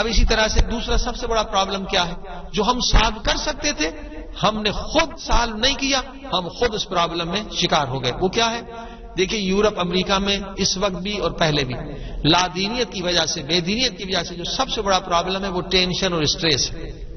اب اسی طرح سے دوسرا سب سے بڑا پرابلم کیا ہے؟ جو ہم سالو کر سکتے تھے، ہم نے خود سالو نہیں کیا، ہم خود اس پرابلم میں شکار ہو گئے۔ وہ کیا ہے؟ دیکھیے، یورپ، امریکہ میں اس وقت بھی اور پہلے بھی لادینیت کی وجہ سے، بے دینیت کی وجہ سے جو سب سے بڑا پرابلم ہے، وہ ٹینشن اور اسٹریس ہے۔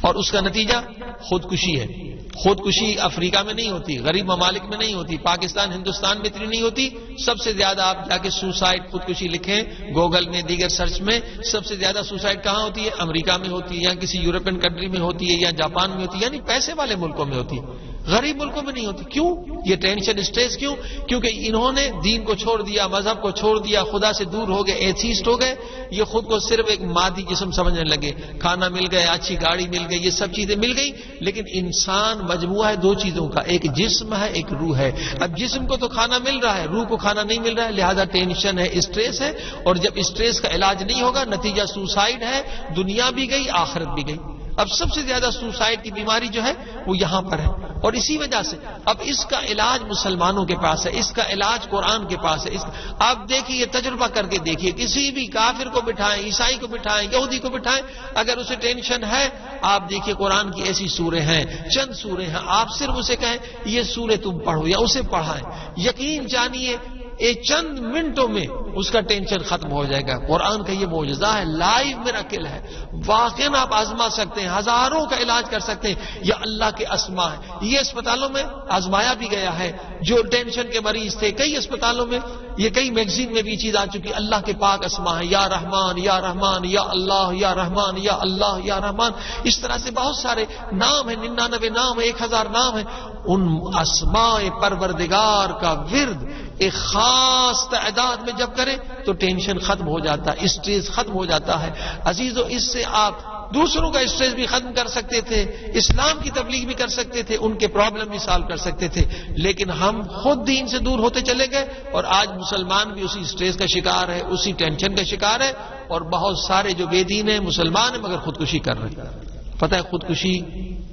اور اس کا نتیجہ خودکشی ہے۔ خودکشی افریقہ میں نہیں ہوتی، غریب ممالک میں نہیں ہوتی، پاکستان، ہندوستان میں اتنی نہیں ہوتی۔ سب سے زیادہ آپ جا کے سوسائڈ خودکشی لکھیں، گوگل میں، دیگر سرچ میں، سب سے زیادہ سوسائڈ کہاں ہوتی ہے؟ امریکہ میں ہوتی ہے یا کسی یورپین کنٹری میں ہوتی ہے یا جاپان میں ہوتی ہے یعنی پیسے والے ملکوں میں ہوتی ہے۔ غریب ملکوں میں نہیں ہوتی۔ کیوں؟ یہ ٹینشن اسٹریس کیوں؟ کیونکہ انہوں نے دین کو چھوڑ دیا، مذہب کو چھوڑ دیا، خدا سے دور ہو گئے ایتھیسٹ ہو گئے۔ یہ خود کو صرف ایک مادی جسم سمجھنے لگے۔ کھانا مل گیا، اچھی گاڑی مل گئی، یہ سب چیزیں مل گئی لیکن انسان مجموعہ ہے، دو چیزوں کا۔ ایک جسم ہے، ایک روح ہے۔ اب جسم کو تو کھانا مل رہا ہے، روح کو کھانا نہیں مل رہا ہے، لہذا ٹینشن ہے، اسٹریس ہے۔ اور جب اسٹریس کا علاج نہیں ہوگا، نتیجہ سوسائڈ ہے، دنیا بھی گئی، آخرت بھی گئی۔ اب سب سے زیادہ سوسائڈ کی بیماری جو ہے، وہ یہاں پر ہے۔ اور اسی وجہ سے اب اس کا علاج مسلمانوں کے پاس ہے، اس کا علاج قرآن کے پاس ہے، اس آپ دیکھیے، یہ تجربہ کر کے دیکھیے، کسی بھی کافر کو بٹھائیں، عیسائی کو بٹھائیں، یہودی کو بٹھائیں، اگر اسے ٹینشن ہے، آپ دیکھیے قرآن کی ایسی سورے ہیں، چند سورے ہیں، آپ صرف اسے کہیں، یہ سورے تم پڑھو یا اسے پڑھائیں۔ یقین جانیے ایک چند منٹوں میں اس کا ٹینشن ختم ہو جائے گا۔ قرآن کا یہ معجزہ ہے لائیو میرا کل ہے۔ واقع آپ آزما سکتے ہیں، ہزاروں کا علاج کر سکتے ہیں۔ یہ اللہ کے اسما ہے۔ یہ اسپتالوں میں آزمایا بھی گیا ہے۔ جو ٹینشن کے مریض تھے، کئی اسپتالوں میں، یہ کئی میگزین میں بھی چیز آ چکی۔ اللہ کے پاک اسما ہے۔ یا رحمان یا رحمان، یا اللہ، یا رحمان، یا اللہ، یا رحمان۔ اس طرح سے بہت سارے نام ہیں، ننانوے نام ایک ہزار نام ہیں۔ ان اسماء پروردگار کا ورد ایک خاص تعداد میں جب کریں تو ٹینشن ختم ہو جاتا ہے، اسٹریس ختم ہو جاتا ہے۔ عزیز و اس سے آپ دوسروں کا اسٹریس بھی ختم کر سکتے تھے، اسلام کی تبلیغ بھی کر سکتے تھے، ان کے پرابلم بھی سالو کر سکتے تھے۔ لیکن ہم خود دین سے دور ہوتے چلے گئے اور آج مسلمان بھی اسی اسٹریس کا شکار ہے، اسی ٹینشن کا شکار ہے اور بہت سارے جو بے دین ہیں، مسلمان ہیں، مگر خودکشی کر رہے ہیں۔ پتہ ہے خودکشی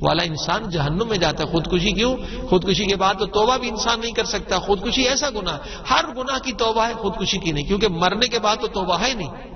والا انسان جہنم میں جاتا ہے۔ خودکشی کیوں؟ خودکشی کے بعد تو توبہ بھی انسان نہیں کر سکتا۔ خودکشی ایسا گنا ہر گنا کی توبہ ہے، خودکشی کی نہیں، کیونکہ مرنے کے بعد تو توبہ ہے نہیں۔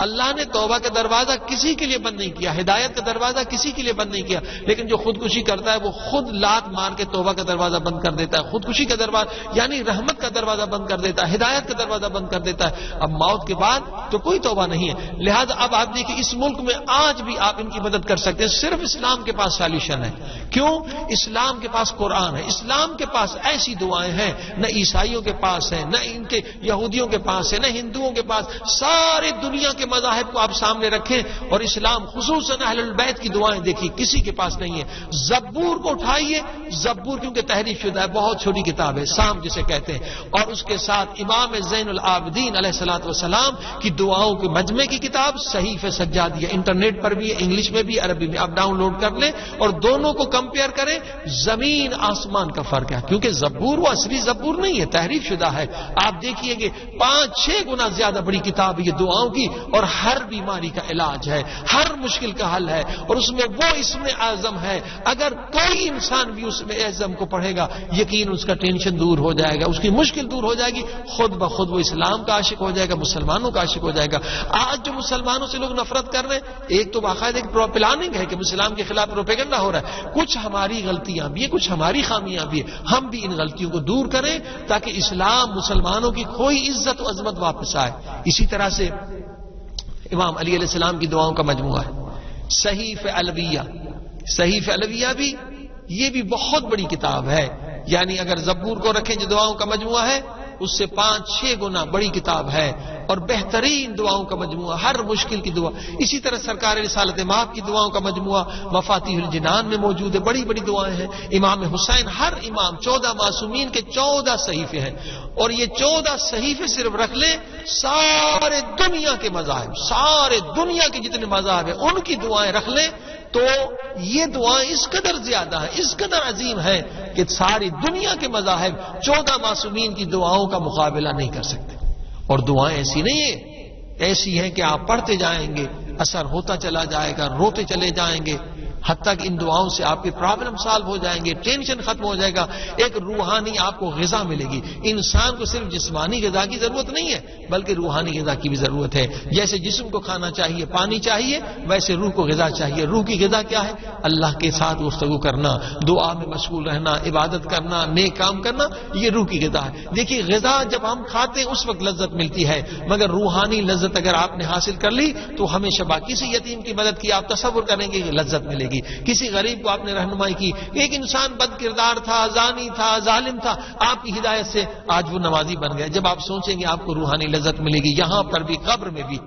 اللہ نے توبہ کا دروازہ کسی کے لیے بند نہیں کیا، ہدایت کا دروازہ کسی کے لیے بند نہیں کیا۔ لیکن جو خودکشی کرتا ہے، وہ خود لات مار کے توبہ کا دروازہ بند کر دیتا ہے۔ خودکشی کا دروازہ یعنی رحمت کا دروازہ بند کر دیتا ہے، ہدایت کا دروازہ بند کر دیتا ہے۔ اب موت کے بعد تو کوئی توبہ نہیں ہے۔ لہذا اب آپ دیکھیں، اس ملک میں آج بھی آپ ان کی مدد کر سکتے ہیں۔ صرف اسلام کے پاس سالوشن ہے۔ کیوں؟ اسلام کے پاس قرآن ہے۔ اسلام کے پاس ایسی دعائیں ہیں۔ نہ عیسائیوں کے پاس ہے نہ ان کے یہودیوں کے پاس ہے نہ ہندوؤں کے پاس۔ ساری دنیا کے مذاہب کو آپ سامنے رکھیں اور اسلام خصوصاً اہل البیت کی دعائیں دیکھیے کسی کے پاس نہیں ہے۔ زبور کو اٹھائیے، زبور کیونکہ تحریر شدہ ہے، بہت چھوٹی کتاب ہے، سام جسے کہتے ہیں۔ اور اس کے ساتھ امام زین العابدین علیہ السلاۃ والسلام کی دعاؤں کے مجمع کی کتاب صحیح سجا دیا انٹرنیٹ پر بھی ہے انگلش میں بھی، عربی میں، آپ ڈاؤن لوڈ کر لیں اور دونوں کو کمپیئر کریں۔ زمین، آسمان کا فرق ہے۔ کیونکہ زبور وہ اصلی زبور نہیں ہے تحریر شدہ ہے۔ آپ دیکھیے کہ پانچ، چھ گنا زیادہ بڑی کتاب یہ دعاؤں کی۔ اور ہر بیماری کا علاج ہے، ہر مشکل کا حل ہے، اور اس میں وہ اس میں اعظم ہے۔ اگر کوئی انسان بھی اس میں اعظم کو پڑھے گا، یقین اس کا ٹینشن دور ہو جائے گا، اس کی مشکل دور ہو جائے گی، خود بخود وہ اسلام کا عاشق ہو جائے گا، مسلمانوں کا عاشق ہو جائے گا۔ آج جو مسلمانوں سے لوگ نفرت کر رہے ہیں، ایک تو باقاعدہ ایک پلاننگ ہے کہ اسلام کے خلاف روپیگنڈا ہو رہا ہے۔ کچھ ہماری غلطیاں بھی ہیں، کچھ ہماری خامیاں بھی ہیں۔ ہم بھی ان غلطیوں کو دور کریں تاکہ اسلام مسلمانوں کی کوئی عزت و عظمت واپس آئے۔ اسی طرح سے امام علی علیہ السلام کی دعاؤں کا مجموعہ ہے۔ صحیف الویہ صحیف الویہ بھی یہ بھی بہت بڑی کتاب ہے۔ یعنی اگر زبور کو رکھیں جو دعاؤں کا مجموعہ ہے اس سے پانچ، چھ گنا بڑی کتاب ہے اور بہترین دعاؤں کا مجموعہ، ہر مشکل کی دعا۔ اسی طرح سرکار رسالت ماپ کی دعاؤں کا مجموعہ مفاتی الجنان میں موجود ہے، بڑی بڑی دعائیں ہیں۔ امام حسین، ہر امام، چودہ معصومین کے چودہ صحیفے ہیں۔ اور یہ چودہ صحیفے صرف رکھ لیں، سارے دنیا کے مذاہب، سارے دنیا کے جتنے مذاہب ہیں، ان کی دعائیں رکھ لیں۔ تو یہ دعائیں اس قدر زیادہ ہے، اس قدر عظیم ہے کہ ساری دنیا کے مذاہب چودہ معصومین کی دعاؤں کا مقابلہ نہیں کر سکتے۔ اور دعائیں ایسی نہیں ہیں ایسی ہیں کہ آپ پڑھتے جائیں گے، اثر ہوتا چلا جائے گا، روتے چلے جائیں گے حتیٰ کہ ان دعاؤں سے آپ کے پرابلم سالو ہو جائیں گے ٹینشن ختم ہو جائے گا، ایک روحانی آپ کو غذا ملے گی۔ انسان کو صرف جسمانی غذا کی ضرورت نہیں ہے، بلکہ روحانی غذا کی بھی ضرورت ہے۔ جیسے جسم کو کھانا چاہیے، پانی چاہیے، ویسے روح کو غذا چاہیے۔ روح کی غذا کیا ہے؟ اللہ کے ساتھ گفتگو کرنا، دعا میں مشغول رہنا، عبادت کرنا، نیک کام کرنا، یہ روح کی غذا ہے۔ دیکھیے، غذا جب ہم کھاتے ہیں، اس وقت لذت ملتی ہے۔ مگر روحانی لذت اگر آپ نے حاصل کر لی، تو ہمیشہ باقی سے یتیم کی مدد کی آپ تصور کریں گے کہ لذت ملے گی۔ کسی غریب کو آپ نے رہنمائی کی ایک انسان بد کردار تھا زانی تھا ظالم تھا آپ کی ہدایت سے آج وہ نمازی بن گئے جب آپ سوچیں گے آپ کو روحانی لذت ملے گی یہاں پر بھی قبر میں بھی